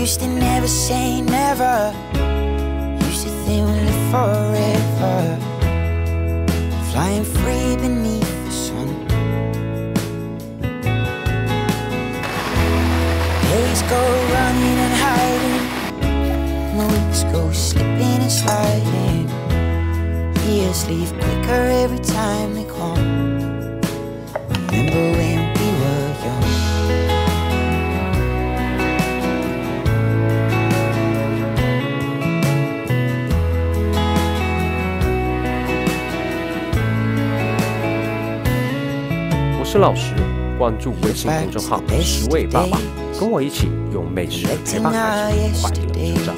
used to never say never. Used to think we'd live forever. Flying free beneath the sun. Days go running and hiding. The weeks go slipping and sliding. Years leave quicker every time they come. Remember 是老石”，关注微信公众号“十位爸爸”，跟我一起用美食陪伴孩子快乐成长。